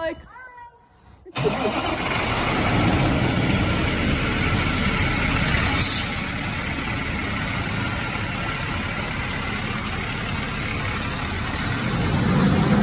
Alex.